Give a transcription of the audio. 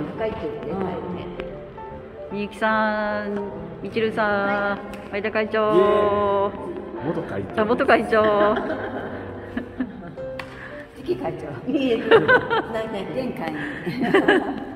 副い長ってうん。て、みゆきさん、みちるさん、前田会長、元会長。元会長、次期会長。いえ。なんかい、前回。